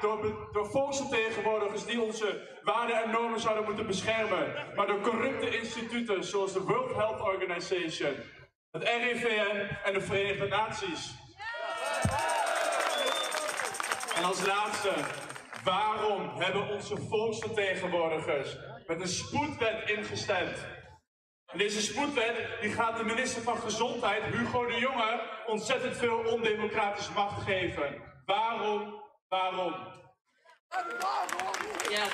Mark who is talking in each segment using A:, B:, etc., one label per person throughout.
A: door, volksvertegenwoordigers die onze waarden en normen zouden moeten beschermen, maar door corrupte instituten zoals de World Health Organization, het RIVM en de Verenigde Naties. En als laatste, waarom hebben onze volksvertegenwoordigers met een spoedwet ingestemd? En deze spoedwet die gaat de minister van Gezondheid, Hugo de Jonge, ontzettend veel ondemocratische macht geven. Waarom? Waarom?
B: Ja.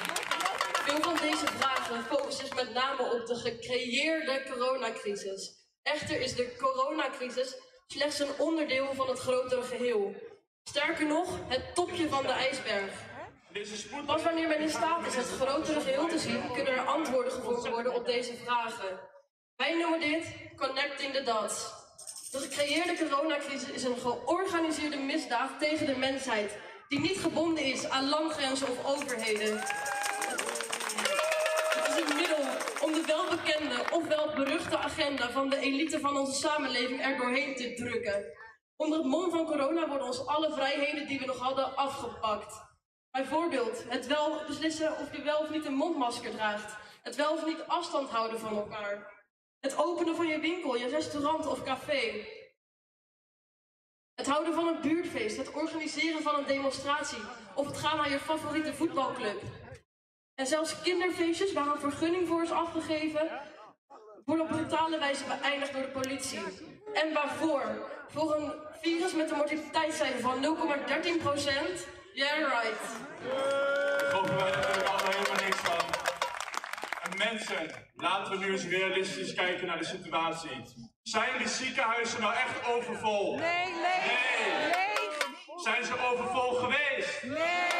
B: Veel van deze vragen focussen met name op de gecreëerde coronacrisis. Echter is de coronacrisis slechts een onderdeel van het grotere geheel. Sterker nog, het topje van de ijsberg. Pas wanneer men in staat is het grotere geheel te zien, kunnen er antwoorden gevonden worden op deze vragen. Wij noemen dit Connecting the Dots. De gecreëerde coronacrisis is een georganiseerde misdaad tegen de mensheid, die niet gebonden is aan landgrenzen of overheden. Het is een middel om de welbekende ofwel beruchte agenda van de elite van onze samenleving er doorheen te drukken. Onder het mom van corona worden ons alle vrijheden die we nog hadden afgepakt. Bijvoorbeeld het wel beslissen of je wel of niet een mondmasker draagt. Het wel of niet afstand houden van elkaar. Het openen van je winkel, je restaurant of café. Het houden van een buurtfeest, het organiseren van een demonstratie of het gaan naar je favoriete voetbalclub. En zelfs kinderfeestjes waar een vergunning voor is afgegeven, worden op brutale wijze beëindigd door de politie. En waarvoor? Voor een virus met een mortaliteitscijfer van 0,13% Yeah, right.
A: Daar hopen wij natuurlijk allemaal helemaal niks van. En mensen, laten we nu eens realistisch kijken naar de situatie. Zijn de ziekenhuizen nou echt overvol?
C: Nee, leeg.
A: Nee.
C: Leeg.
A: Zijn ze overvol geweest?
C: Nee.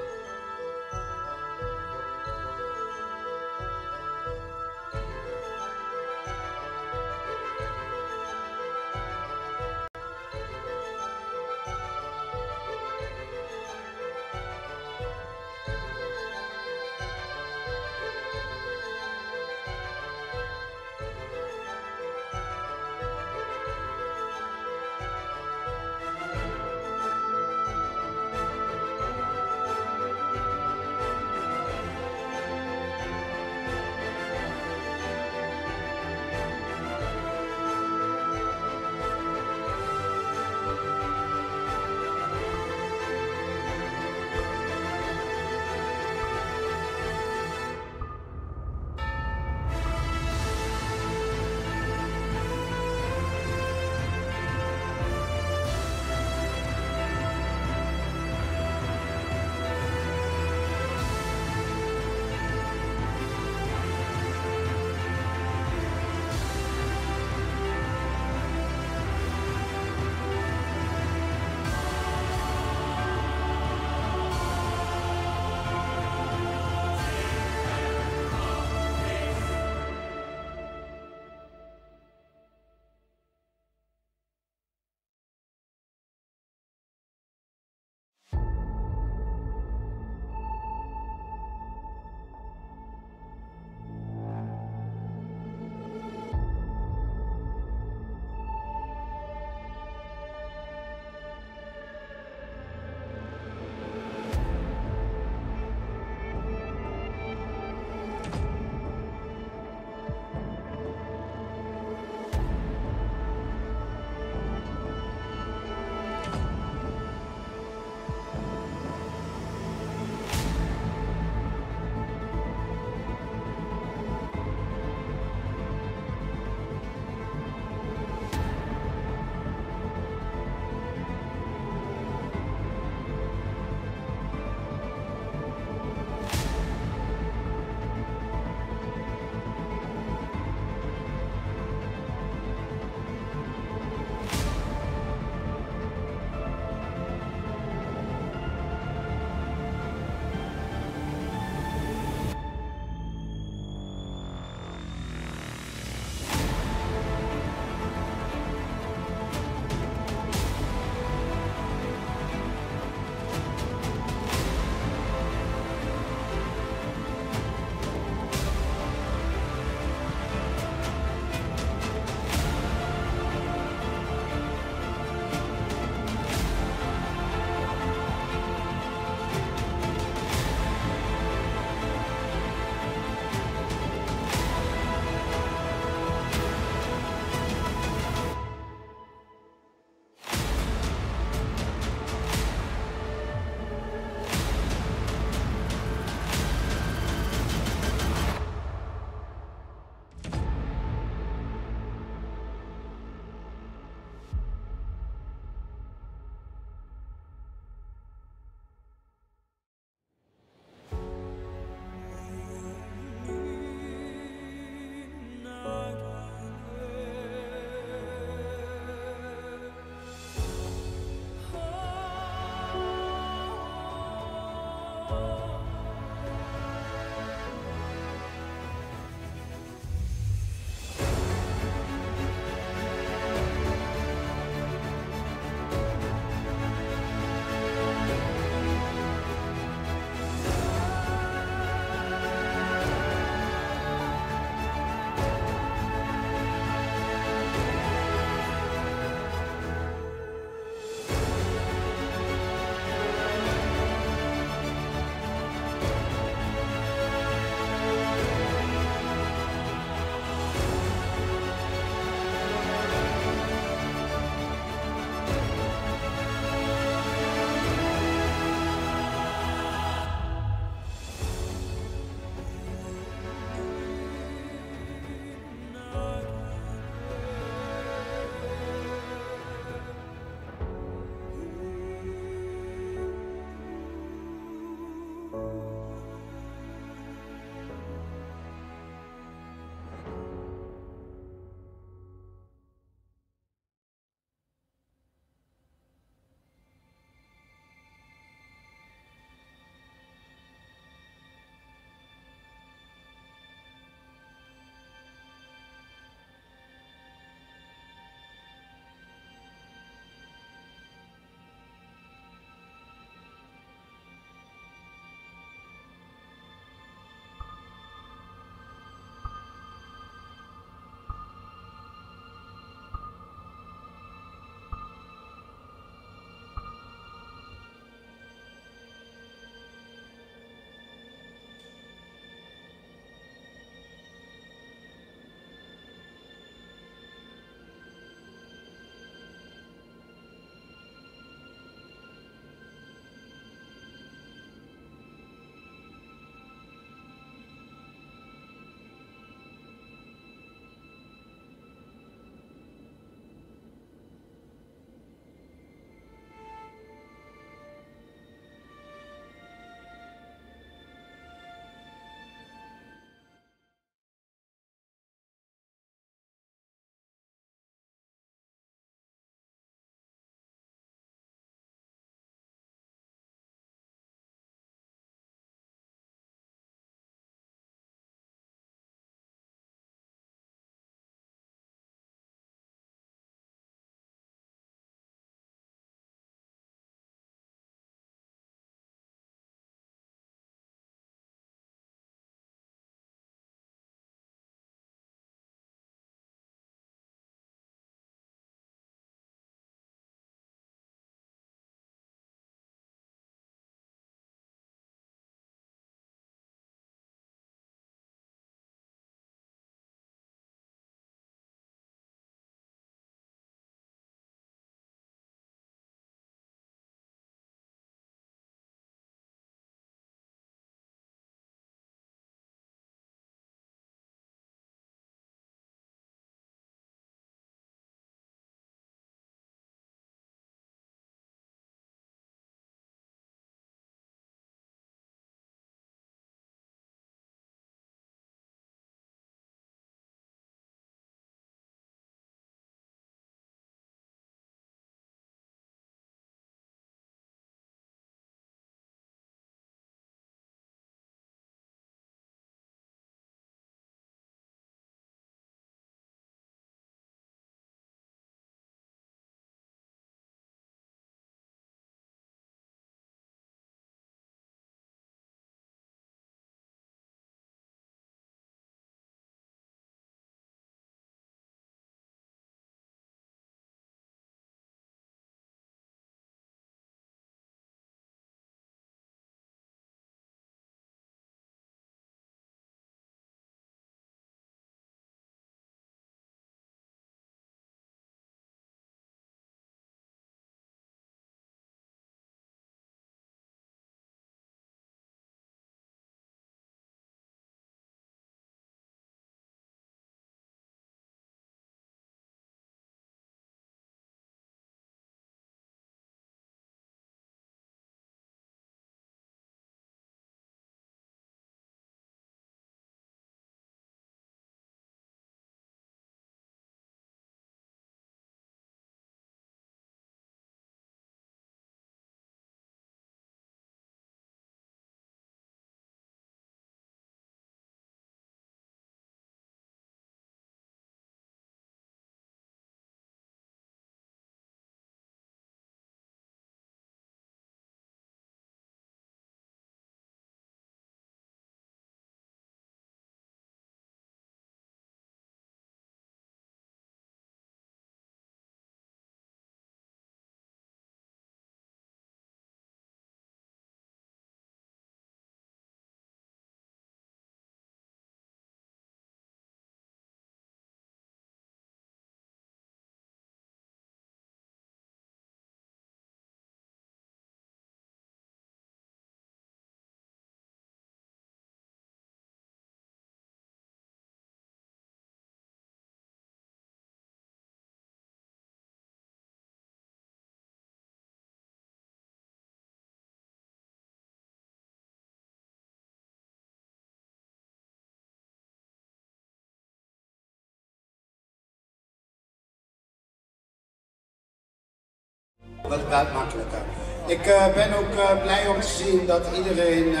C: Dat praat makkelijker. Ik uh, ben ook uh, blij om te zien dat iedereen uh,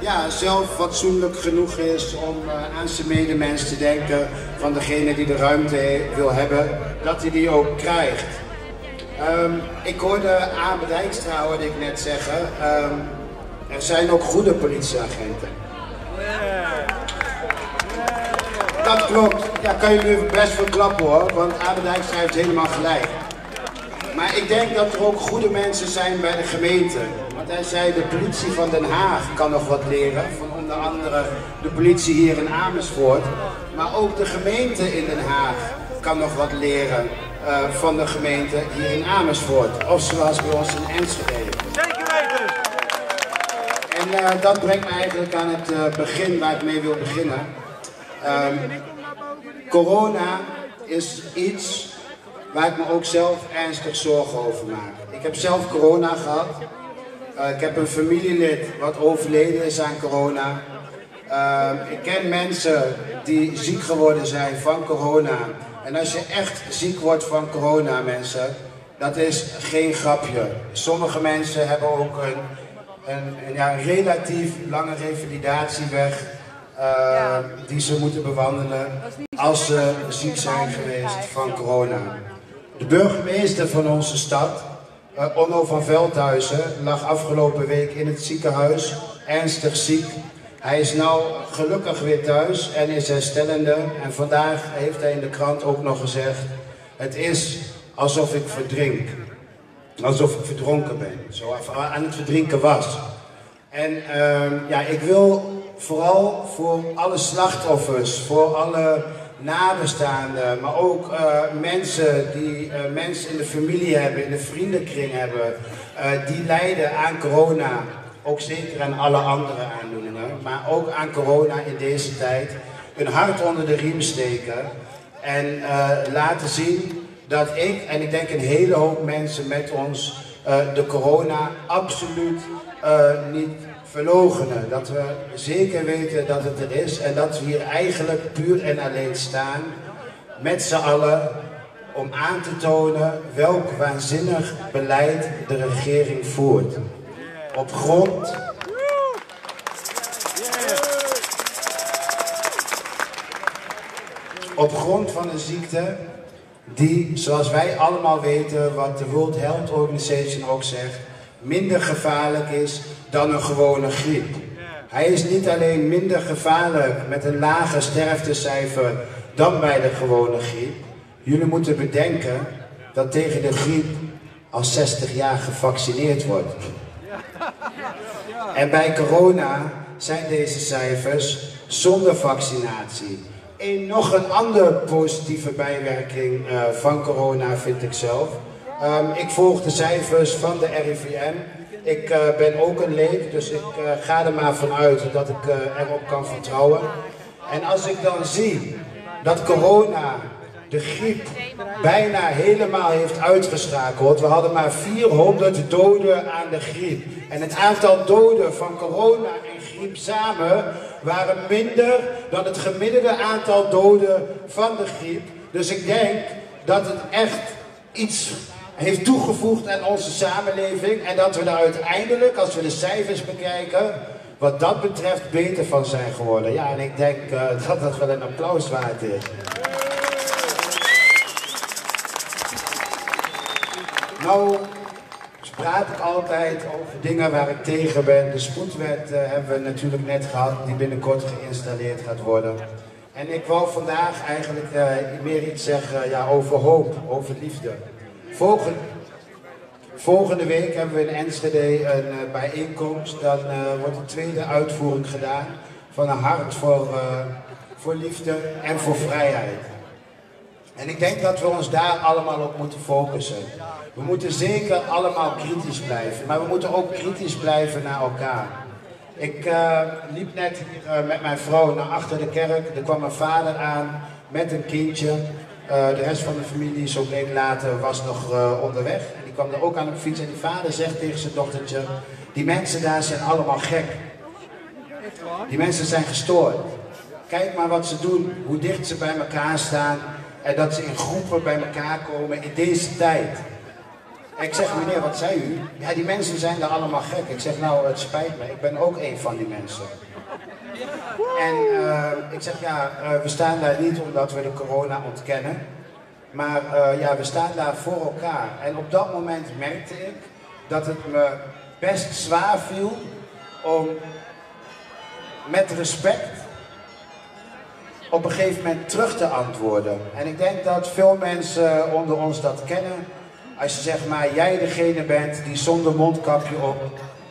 C: ja, zelf fatsoenlijk genoeg is om aan zijn medemens te denken van degene die de ruimte wil hebben, dat hij die ook krijgt. Um, ik hoorde Abe Dijkstra, hoorde ik net zeggen, um, er zijn ook goede politieagenten. Dat klopt. Ja, kan je nu best wel klappen hoor, want Abe Dijkstra heeft helemaal gelijk. Maar ik denk dat er ook goede mensen zijn bij de gemeente. Want hij zei, de politie van Den Haag kan nog wat leren. Van onder andere de politie hier in Amersfoort. Maar ook de gemeente in Den Haag kan nog wat leren uh, van de gemeente hier in Amersfoort. Of zoals bij ons in Enschede.
D: Zeker weten!
C: En uh, dat brengt me eigenlijk aan het uh, begin waar ik mee wil beginnen. Um, corona is iets waar ik me ook zelf ernstig zorgen over maak. Ik heb zelf corona gehad. Uh, ik heb een familielid wat overleden is aan corona. Uh, ik ken mensen die ziek geworden zijn van corona. En als je echt ziek wordt van corona, mensen, dat is geen grapje. Sommige mensen hebben ook een, een, een ja, relatief lange revalidatieweg uh, die ze moeten bewandelen als ze ziek zijn geweest van corona. De burgemeester van onze stad, uh, Onno van Veldhuizen, lag afgelopen week in het ziekenhuis, ernstig ziek. Hij is nou gelukkig weer thuis en is herstellende. En vandaag heeft hij in de krant ook nog gezegd, het is alsof ik verdrink. Alsof ik verdronken ben, zo aan het verdrinken was. En uh, ja, ik wil vooral voor alle slachtoffers, voor alle nabestaanden, maar ook uh, mensen die uh, mensen in de familie hebben, in de vriendenkring hebben, uh, die lijden aan corona. Ook zeker aan alle andere aandoeningen, maar ook aan corona in deze tijd. Hun hart onder de riem steken en laten zien dat ik en ik denk een hele hoop mensen met ons de corona absoluut niet verlogenen. Dat we zeker weten dat het er is en dat we hier eigenlijk puur en alleen staan met z'n allen om aan te tonen welk waanzinnig beleid de regering voert. Op grond op grond van een ziekte die, zoals wij allemaal weten, wat de World Health Organization ook zegt, minder gevaarlijk is dan een gewone griep. Hij is niet alleen minder gevaarlijk met een lager sterftecijfer dan bij de gewone griep. Jullie moeten bedenken dat tegen de griep al 60 jaar gevaccineerd wordt. En bij corona zijn deze cijfers zonder vaccinatie. En nog een andere positieve bijwerking uh, van corona vind ik zelf. Um, ik volg de cijfers van de RIVM ik uh, ben ook een leek, dus ik uh, ga er maar vanuit dat ik uh, erop kan vertrouwen. En als ik dan zie dat corona de griep bijna helemaal heeft uitgeschakeld. We hadden maar 400 doden aan de griep. En het aantal doden van corona en griep samen waren minder dan het gemiddelde aantal doden van de griep. Dus ik denk dat het echt iets heeft toegevoegd aan onze samenleving en dat we daar uiteindelijk, als we de cijfers bekijken, wat dat betreft beter van zijn geworden. Ja, en ik denk uh, dat dat wel een applaus waard is. Nou, praat ik altijd over dingen waar ik tegen ben. De spoedwet uh, hebben we natuurlijk net gehad, die binnenkort geïnstalleerd gaat worden. En ik wou vandaag eigenlijk uh, meer iets zeggen ja, over hoop, over liefde. Volgende, volgende week hebben we in Enschede een uh, bijeenkomst. Dan uh, wordt de tweede uitvoering gedaan van een hart voor, uh, voor liefde en voor vrijheid. En ik denk dat we ons daar allemaal op moeten focussen. We moeten zeker allemaal kritisch blijven, maar we moeten ook kritisch blijven naar elkaar. Ik liep net met mijn vrouw naar achter de kerk. Er kwam mijn vader aan met een kindje. Uh, de rest van de familie, zo bleek later, was nog uh, onderweg. En die kwam er ook aan op fiets. En die vader zegt tegen zijn dochtertje: Die mensen daar zijn allemaal gek. Die mensen zijn gestoord. Kijk maar wat ze doen, hoe dicht ze bij elkaar staan. En dat ze in groepen bij elkaar komen in deze tijd. Ik zeg, meneer, wat zei u? Ja, die mensen zijn daar allemaal gek. Ik zeg, nou, het spijt me, ik ben ook een van die mensen. En uh, ik zeg, ja, uh, we staan daar niet omdat we de corona ontkennen. Maar uh, ja, we staan daar voor elkaar. En op dat moment merkte ik dat het me best zwaar viel om met respect op een gegeven moment terug te antwoorden. En ik denk dat veel mensen onder ons dat kennen. Als je zeg maar jij degene bent die zonder mondkapje op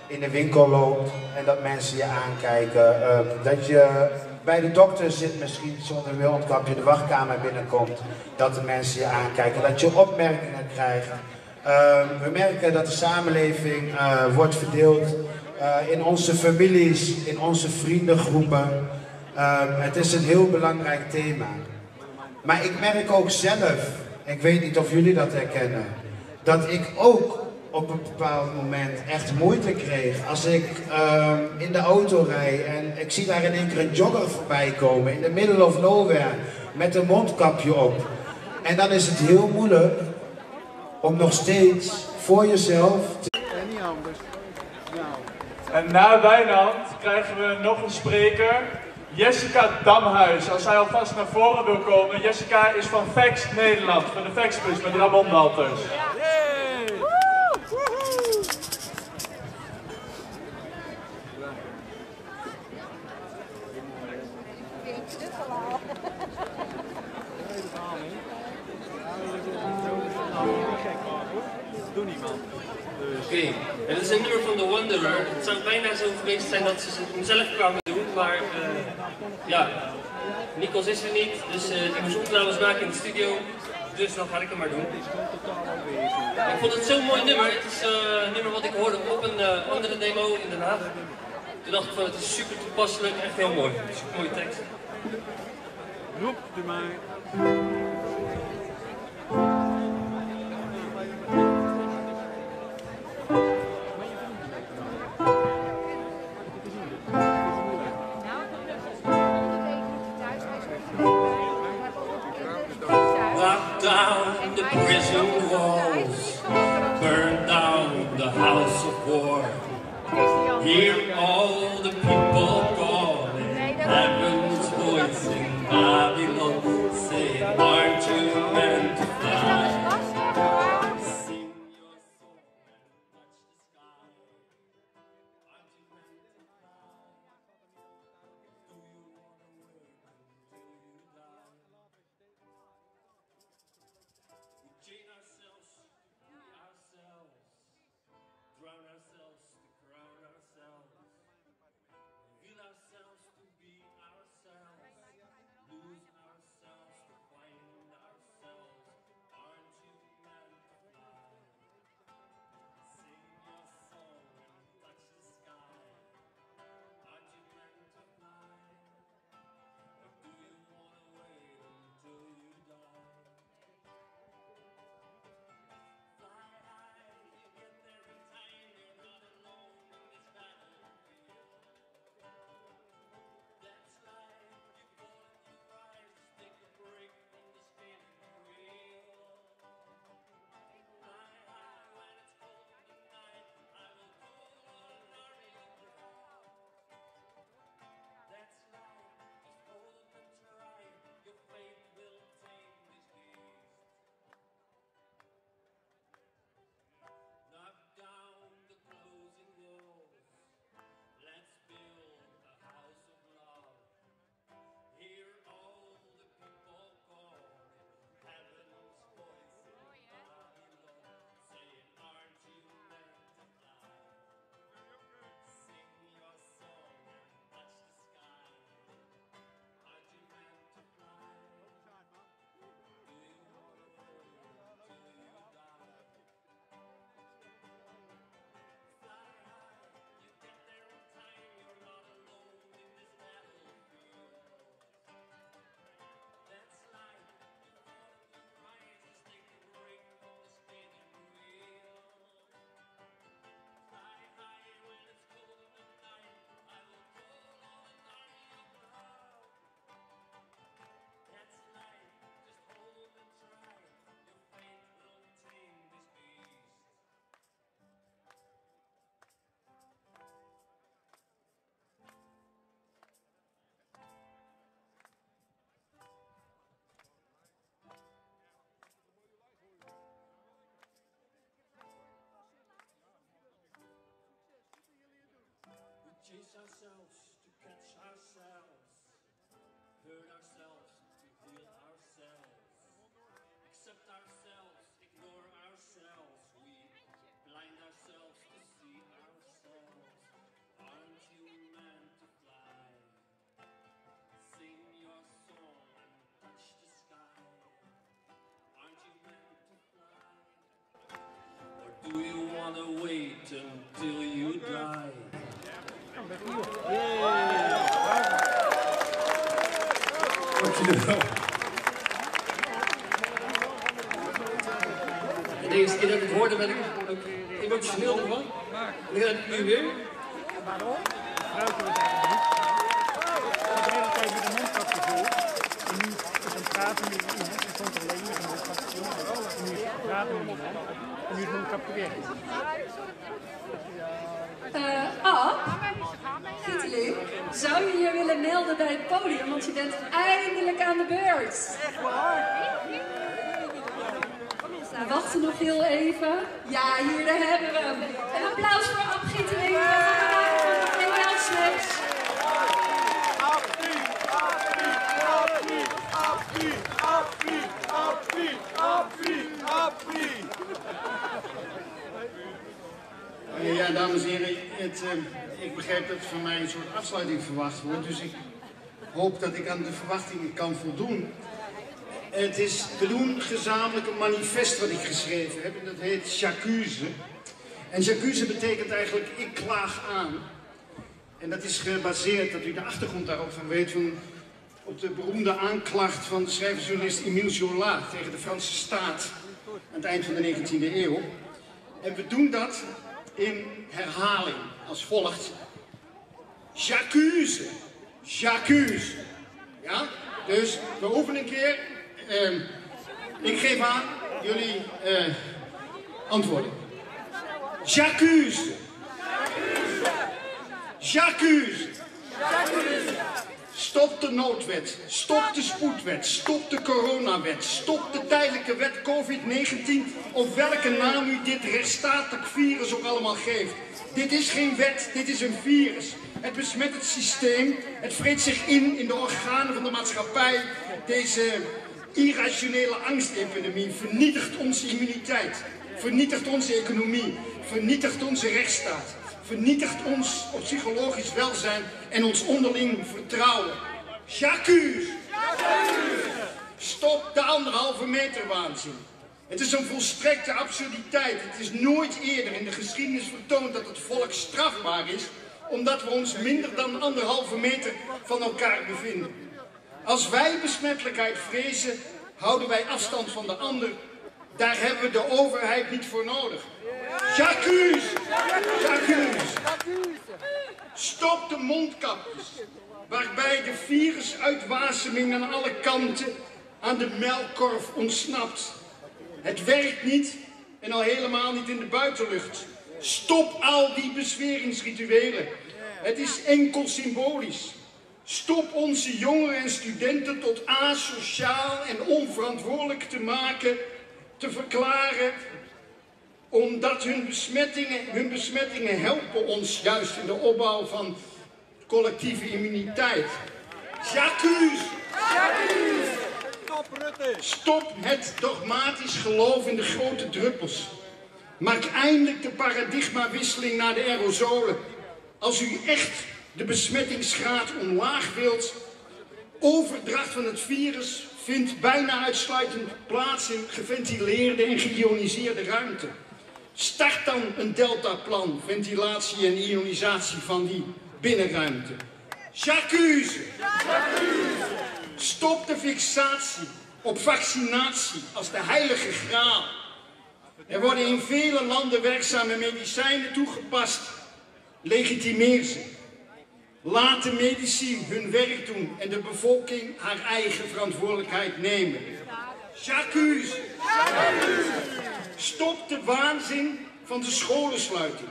C: in de winkel loopt en dat mensen je aankijken. Uh, dat je bij de dokter zit misschien zonder mondkapje de wachtkamer binnenkomt. Dat de mensen je aankijken. Dat je opmerkingen krijgt. Uh, we merken dat de samenleving uh, wordt verdeeld in onze families, in onze vriendengroepen. het is een heel belangrijk thema. Maar ik merk ook zelf, ik weet niet of jullie dat herkennen, dat ik ook op een bepaald moment echt moeite kreeg. Als ik uh, in de auto rijd en ik zie daar in één keer een jogger voorbij komen in de middle of nowhere met een mondkapje op. En dan is het heel moeilijk om nog steeds voor jezelf te... En niet anders.
A: En na Wijnand krijgen we nog een spreker. Jessica Damhuis, als zij alvast naar voren wil komen. Jessica is van Vex Nederland, van de Vexbus met Ramon Walters.
D: Het is een nummer van The Wanderer. Het zou bijna zo geweest zijn dat ze het zelf kwamen doen, maar uh, ja, Nikos is er niet, dus uh, die moest opnames maken in de studio. Dus dan ga ik hem maar doen. Ik vond het zo'n mooi nummer. Het is uh, een nummer wat ik hoorde op een andere demo in Den Haag. Toen dacht ik van het is super toepasselijk, echt heel mooi. Super mooie tekst. Roep maar. Ourselves to catch ourselves, hurt ourselves to heal ourselves, accept ourselves, ignore ourselves, we blind ourselves to see ourselves. Aren't you meant to fly? Sing your song and touch the sky. Aren't you meant to fly? Or do you wanna wait until you die? Dank jullie wel. En de eerste keer dat ik het hoorde ben ik ook emotioneel ervan. En het nu weer.
E: Waarom? Gebruiken we het eigenlijk niet. Ik heb de hele tijd met een mondkapje. En nu is een praten met iemand. En stond er alleen met een mondkapje voor. En nu is het praten met iemand. En nu is het mondkapje weg.
F: Eh Ab, Gieteling, zou je je willen melden bij het podium? Want je bent eindelijk aan de beurt. We wachten nog heel even. Ja, hier daar hebben we hem. Een applaus voor Ab Gieteling. Nederland Snacks.
G: Eh, Ja, dames en heren, het, eh, ik begrijp dat van mij een soort afsluiting verwacht wordt, dus ik hoop dat ik aan de verwachtingen kan voldoen. Het is, we doen gezamenlijk een manifest wat ik geschreven heb en dat heet J'accuse. En J'accuse betekent eigenlijk ik klaag aan. En dat is gebaseerd, dat u de achtergrond daarop van weet, van, op de beroemde aanklacht van de schrijversjournalist Emile Zola tegen de Franse staat aan het eind van de 19e eeuw. En we doen dat in herhaling als volgt. J'accuse. J'accuse. Ja? Dus we oefenen een keer. Ehm, ik geef aan jullie eh, antwoorden. J'accuse. J'accuse. Stop de noodwet, stop de spoedwet, stop de coronawet, stop de tijdelijke wet COVID-19. Of welke naam u dit rechtsstatelijk virus ook allemaal geeft. Dit is geen wet, dit is een virus. Het besmet het systeem, het vreet zich in in de organen van de maatschappij. Deze irrationele angstepidemie vernietigt onze immuniteit, vernietigt onze economie, vernietigt onze rechtsstaat vernietigt ons op psychologisch welzijn en ons onderling vertrouwen. J'accuse! Stop de anderhalve meter waanzin. Het is een volstrekte absurditeit. Het is nooit eerder in de geschiedenis vertoond dat het volk strafbaar is, omdat we ons minder dan anderhalve meter van elkaar bevinden. Als wij besmettelijkheid vrezen, houden wij afstand van de ander. Daar hebben we de overheid niet voor nodig. J'accuse! J'accuse! Stop de mondkapjes, waarbij de virusuitwaseming aan alle kanten aan de melkkorf ontsnapt. Het werkt niet en al helemaal niet in de buitenlucht. Stop al die bezweringsrituelen. Het is enkel symbolisch. Stop onze jongeren en studenten tot asociaal en onverantwoordelijk te maken, te verklaren omdat hun besmettingen, hun besmettingen helpen ons juist in de opbouw van collectieve immuniteit. J'accuse! Stop het dogmatisch geloof in de grote druppels. Maak eindelijk de paradigmawisseling naar de aerosolen. Als u echt de besmettingsgraad omlaag wilt, overdracht van het virus vindt bijna uitsluitend plaats in geventileerde en geioniseerde ruimte. Start dan een deltaplan, ventilatie en ionisatie van die binnenruimte. J'accuse! Stop de fixatie op vaccinatie als de heilige graal. Er worden in vele landen werkzame medicijnen toegepast. Legitimeer ze. Laat de medici hun werk doen en de bevolking haar eigen verantwoordelijkheid nemen. J'accuse! Stop de waanzin van de scholensluiting.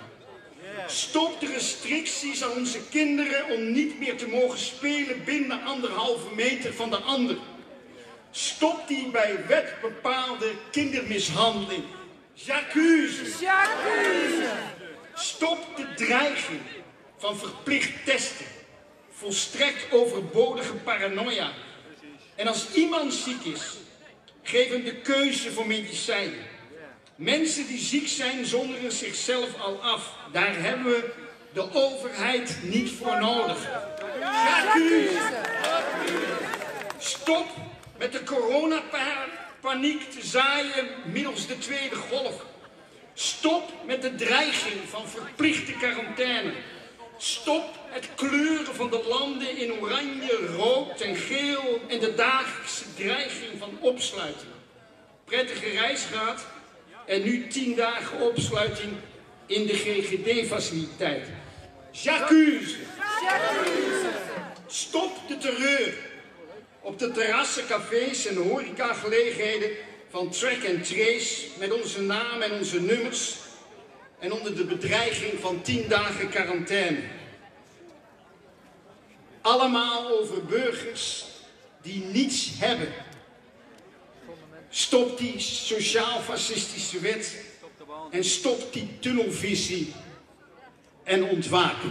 G: Stop de restricties aan onze kinderen om niet meer te mogen spelen binnen anderhalve meter van de ander. Stop die bij wet bepaalde kindermishandeling. J'accuse! Stop de dreiging van verplicht testen. Volstrekt overbodige paranoia. En als iemand ziek is, geef hem de keuze voor medicijnen. Mensen die ziek zijn zonderen zichzelf al af. Daar hebben we de overheid niet voor nodig. Stop met de coronapaniek te zaaien middels de tweede golf. Stop met de dreiging van verplichte quarantaine. Stop het kleuren van de landen in oranje, rood en geel en de dagelijkse dreiging van opsluiting. Prettige reisraad en nu tien dagen opsluiting in de GGD-faciliteit. J'accuse! Stop de terreur op de terrassen, cafés en horecagelegenheden van track and trace met onze naam en onze nummers en onder de bedreiging van tien dagen quarantaine. Allemaal over burgers die niets hebben. Stop die sociaal-fascistische wet en stop die tunnelvisie en u.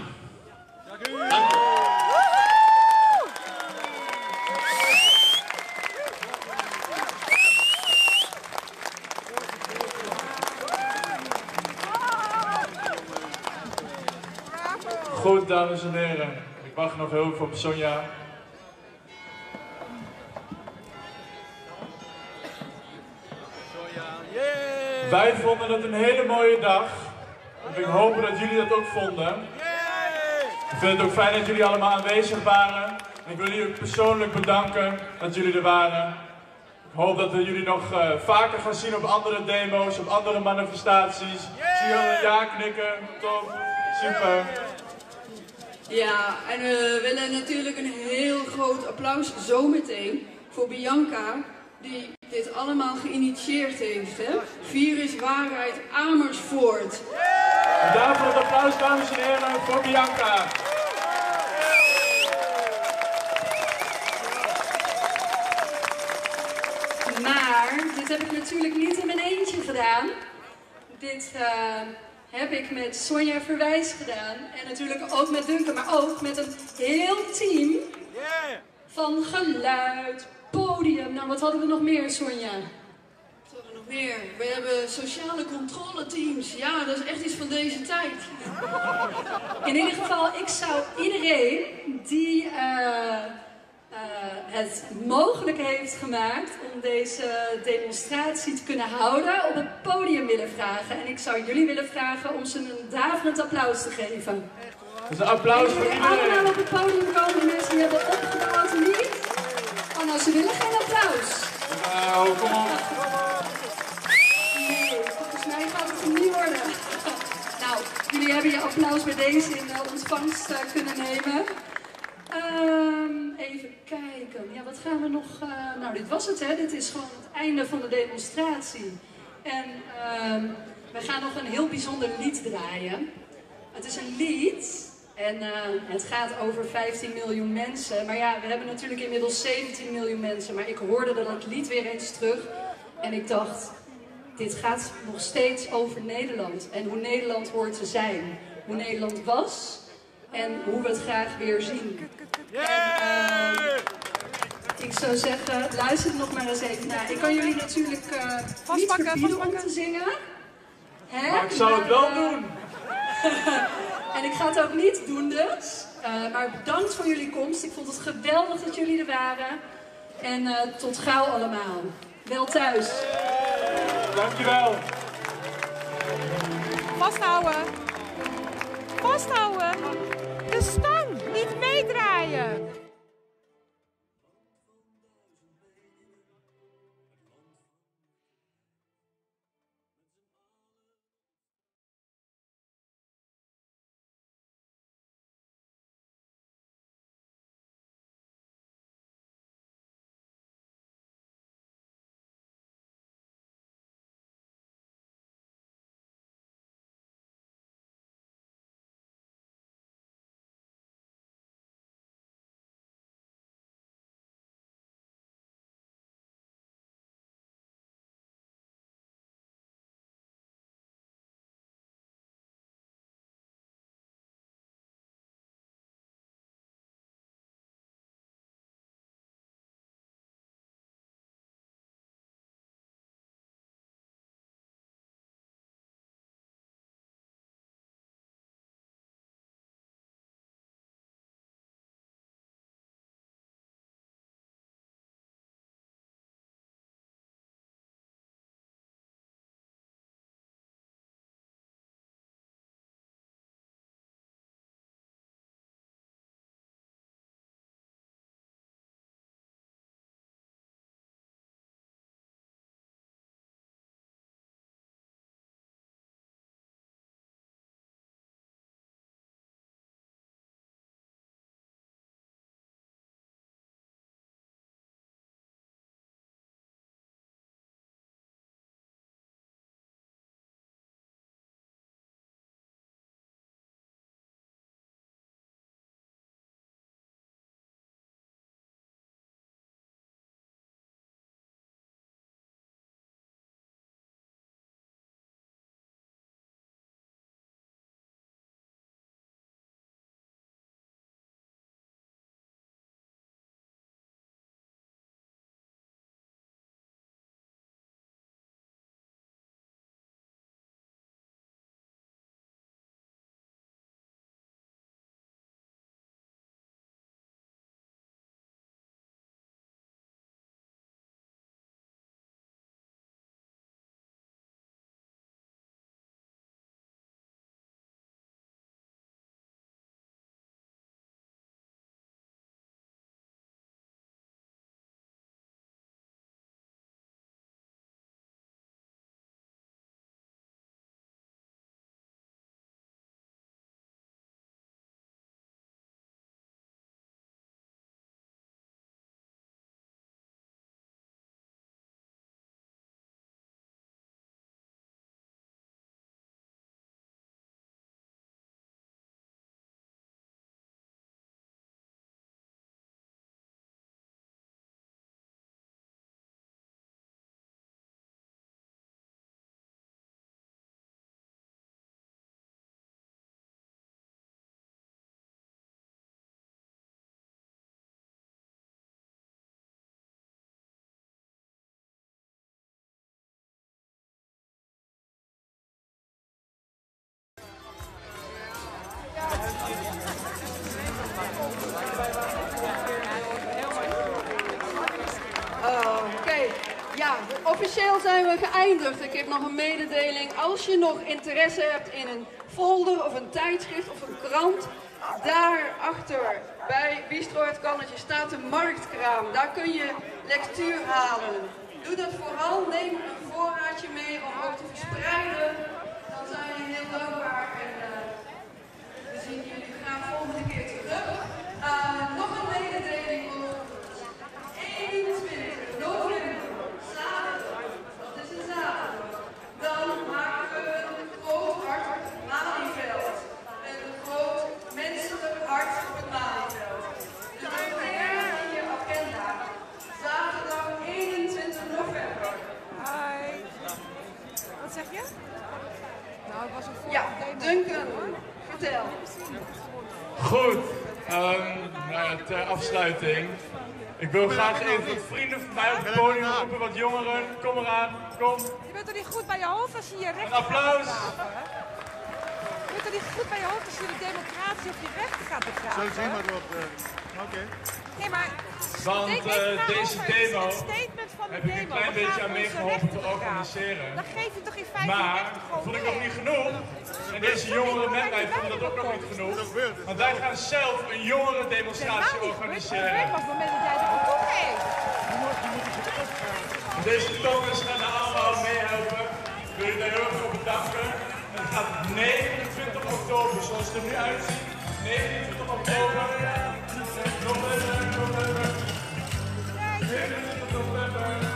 A: Goed, dames en heren. Ik wacht nog heel even op Sonja. Wij vonden het een hele mooie dag. Ik hoop dat jullie dat ook vonden. Ik vind het ook fijn dat jullie allemaal aanwezig waren. En ik wil jullie persoonlijk bedanken dat jullie er waren. Ik hoop dat we jullie nog eh, vaker gaan zien op andere demo's, op andere manifestaties. Zie jullie ja knikken. Top. Super.
H: Ja, en we willen natuurlijk een heel groot applaus zometeen voor Bianca, die dit allemaal geïnitieerd heeft. Hè? Virus Waarheid Amersfoort.
A: En daarvoor het applaus, dames en heren, voor Bianca.
H: Maar dit heb ik natuurlijk niet in mijn eentje gedaan. Dit eh, heb ik met Sonja Verwijs gedaan. En natuurlijk ook met Duncan, maar ook met een heel team van geluid, podium. Nou, wat hadden we nog meer, Sonja?
B: Wat hebben we nog meer? We hebben sociale controleteams. Ja, dat is echt iets van deze tijd.
H: In ieder geval, ik zou iedereen die eh, eh, het mogelijk heeft gemaakt om deze demonstratie te kunnen houden, op het podium willen vragen. En ik zou jullie willen vragen om ze een daverend applaus te geven.
A: Dus een applaus voor
H: Jullie allemaal
A: iedereen.
H: op het podium komen, de mensen die hebben opgebouwd, nou, ze willen geen applaus.
A: Nou, kom op.
H: Nee, volgens mij gaat het hem niet worden. Nou, jullie hebben je applaus bij deze in eh, ontvangst eh, kunnen nemen. Ehm, even kijken. Ja, wat gaan we nog... eh, nou, dit was het, hè. Dit is gewoon het einde van de demonstratie. En ehm, we gaan nog een heel bijzonder lied draaien. Het is een lied en eh, het gaat over 15 miljoen mensen. Maar ja, we hebben natuurlijk inmiddels 17 miljoen mensen. Maar ik hoorde dat lied weer eens terug. En ik dacht, dit gaat nog steeds over Nederland. En hoe Nederland hoort te zijn. Hoe Nederland was en hoe we het graag weer zien. En, ik zou zeggen, luister er nog maar eens even naar. Ik kan jullie natuurlijk eh niet verbieden om te zingen. Hè?
A: Maar ik zou het wel
H: eh,
A: doen.
H: en ik ga het ook niet doen dus. Eh, maar bedankt voor jullie komst. Ik vond het geweldig dat jullie er waren. En eh, tot gauw allemaal. Wel thuis.
A: Dankjewel.
I: Vasthouden. Vasthouden. De stang. Niet meedraaien.
B: Officieel zijn we geëindigd. Ik heb nog een mededeling. Als je nog interesse hebt in een folder of een tijdschrift of een krant, daarachter bij Bistro Het Kannetje staat een marktkraam. Daar kun je lectuur halen. Doe dat vooral. Neem een voorraadje mee om ook te verspreiden. Dan zijn we heel dankbaar en uh, we zien jullie graag volgende keer terug. Uh, nog een mededeling op 21 november, zaterdag, dat is een zaterdag. Dan maken we een groot hart op het Malieveld. Een groot menselijk hart op het Malieveld. Dus noteer in je agenda. Zaterdag 21 november.
I: Hoi. Wat zeg je? Nou, ik was een voor
B: Ja, Duncan, vertel.
A: Goed, um, nou ja, ter afsluiting. Ik wil graag even wat vrienden van mij op het podium roepen, wat jongeren. Kom eraan, kom.
I: Je bent toch niet goed bij je hoofd als je je rechten
A: Een applaus.
I: Je bent toch niet goed bij je hoofd als je de democratie op je rechten gaat begraven?
J: Zo zien we het uh, Oké.
I: Nee, maar
A: Want uh, deze
I: over
A: demo
I: het statement van de
A: heb ik een klein beetje aan meegeholpen te organiseren.
I: Dan geef je toch in feite
A: Maar vond ik nog niet genoeg. En deze jongeren met mij vonden dat ook nog niet genoeg. Want wij gaan zelf een jongeren demonstratie organiseren.
I: op het moment dat jij goed toegeeft.
A: Deze tongens gaan er allemaal meehelpen. Ik wil je daar heel erg voor bedanken. En het gaat 29 oktober, zoals het er nu uitziet. 29 oktober. 29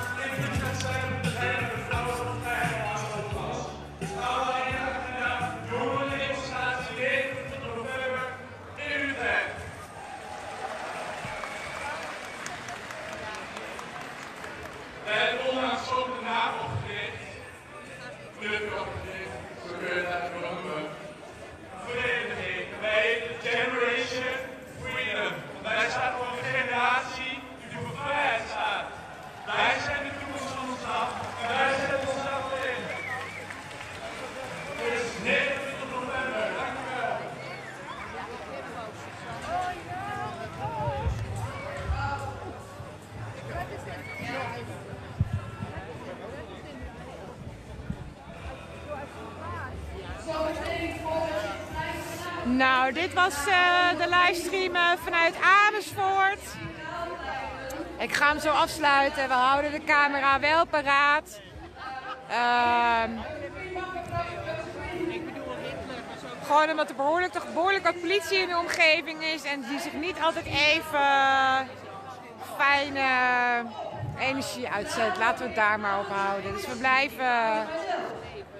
I: was uh, de livestream uh, vanuit Amersfoort. Ik ga hem zo afsluiten. We houden de camera wel paraat. Uh, gewoon omdat er behoorlijk, toch behoorlijk wat politie in de omgeving is en die zich niet altijd even fijne energie uitzet. Laten we het daar maar op houden. Dus we blijven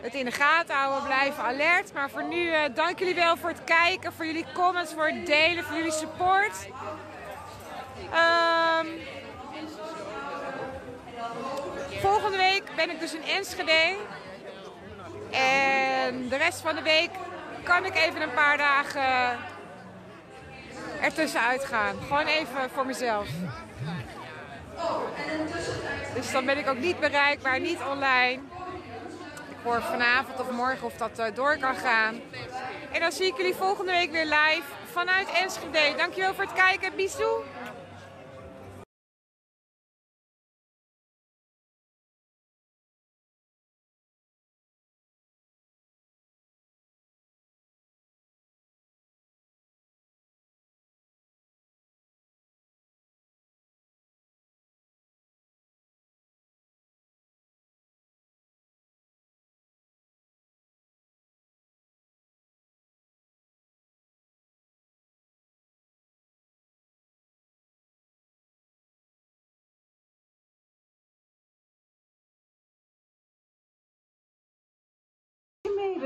I: het in de gaten houden, blijven alert. Maar voor nu uh, dank jullie wel voor het kijken, voor jullie comments, voor het delen, voor jullie support. Um, volgende week ben ik dus in Enschede. En de rest van de week kan ik even een paar dagen ertussen uitgaan. Gewoon even voor mezelf. Dus dan ben ik ook niet bereikbaar, niet online voor vanavond of morgen of dat uh, door kan gaan. En dan zie ik jullie volgende week weer live vanuit Enschede. Dankjewel voor het kijken. Bisous!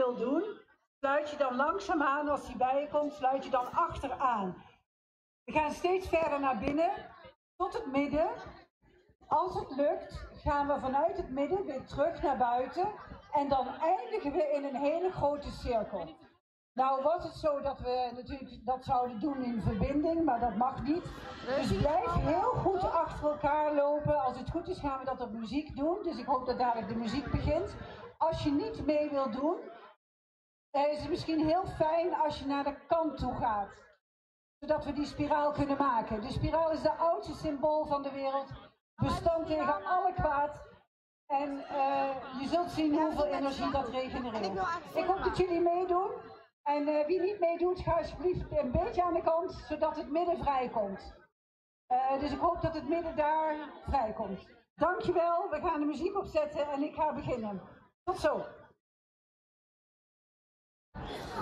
K: Wil doen, sluit je dan langzaam aan. Als hij bij je komt, sluit je dan achteraan. We gaan steeds verder naar binnen, tot het midden. Als het lukt, gaan we vanuit het midden weer terug naar buiten. En dan eindigen we in een hele grote cirkel. Nou was het zo dat we natuurlijk dat zouden doen in verbinding, maar dat mag niet. Dus blijf heel goed achter elkaar lopen. Als het goed is gaan we dat op muziek doen. Dus ik hoop dat dadelijk de muziek begint. Als je niet mee wil doen, is het misschien heel fijn als je naar de kant toe gaat. Zodat we die spiraal kunnen maken. De spiraal is de oudste symbool van de wereld. Bestand tegen alle kwaad. En eh, je zult zien hoeveel energie dat regenereert. Ik hoop dat jullie meedoen. En eh, wie niet meedoet, ga alsjeblieft een beetje aan de kant, zodat het midden vrijkomt. Uh, dus ik hoop dat het midden daar vrijkomt. Dankjewel, we gaan de muziek opzetten en ik ga beginnen. Tot zo.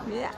L: Ja.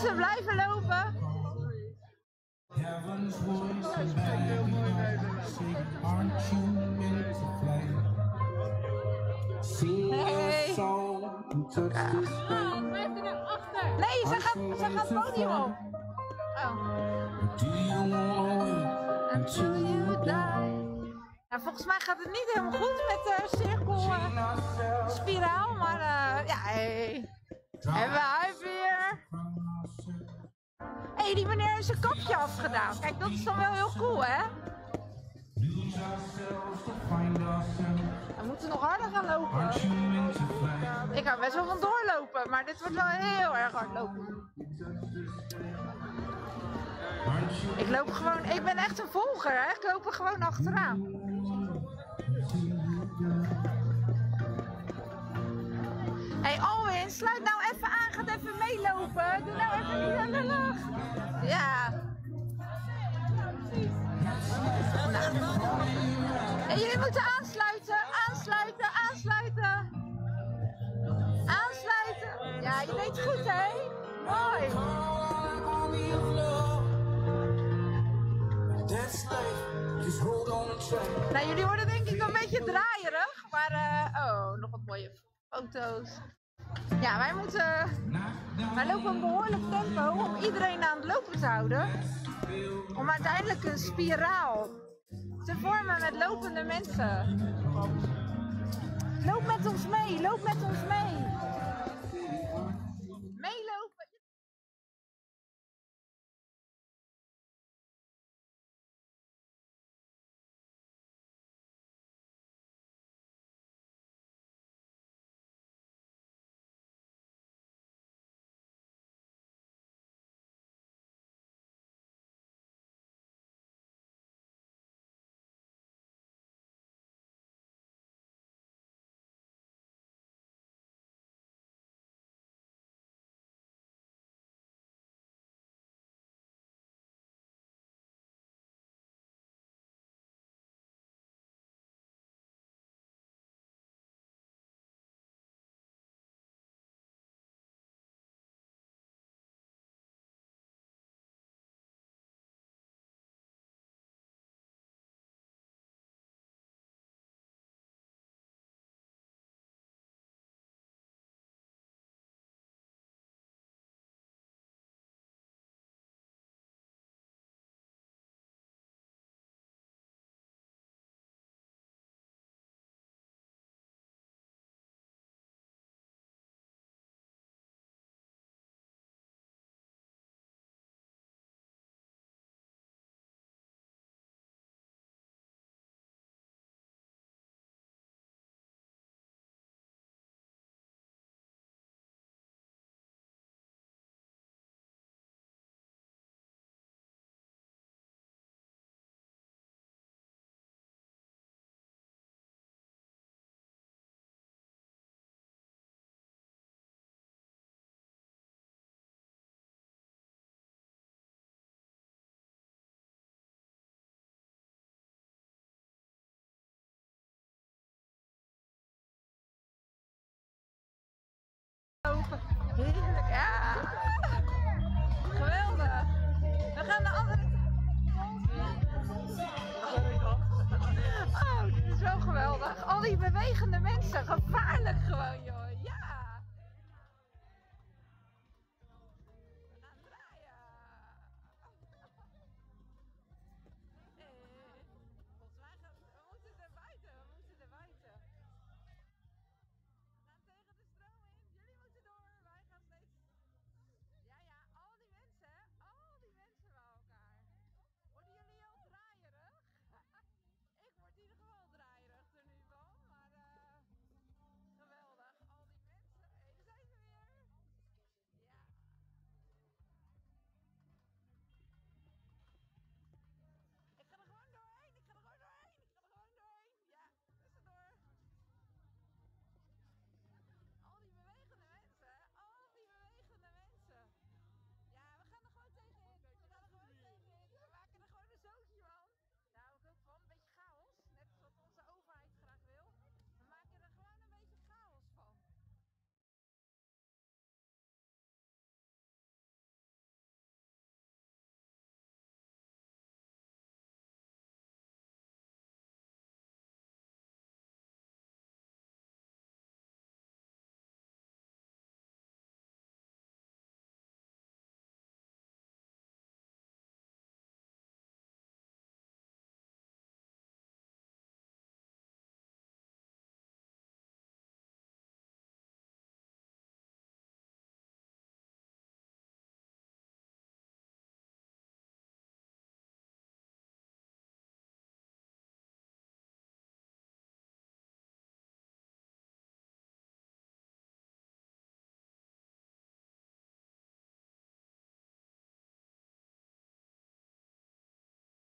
L: Mensen blijven lopen.
G: Heaven's voice is Aren't you meant to play?
L: Sing Nee, ze gaat, ze gaat podium op. Oh. Do until you die? Nou, volgens mij gaat het niet helemaal goed met eh, de cirkelspiraal, eh, uh, maar uh, ja, hey. hebben we hey, die meneer heeft zijn kapje afgedaan. Kijk, dat is dan wel heel cool, hè? We moeten nog harder gaan lopen. Ik ga best wel van doorlopen, maar dit wordt wel heel erg hard lopen. Ik loop gewoon, ik ben echt een volger, hè? Ik loop er gewoon achteraan. Hey Alwin, sluit nou even aan, ga even meelopen. Doe nou even niet aan de lucht. Ja. Nou. En jullie moeten aansluiten, aansluiten, aansluiten. Aansluiten. Ja, je deed goed, hè? Mooi. Nou, jullie worden denk ik een beetje draaierig, maar uh, oh, nog wat mooie foto's. Ja, wij moeten, wij lopen een behoorlijk tempo om iedereen aan het lopen te houden. Om uiteindelijk een spiraal te vormen met lopende mensen. Loop met ons mee, loop met ons mee.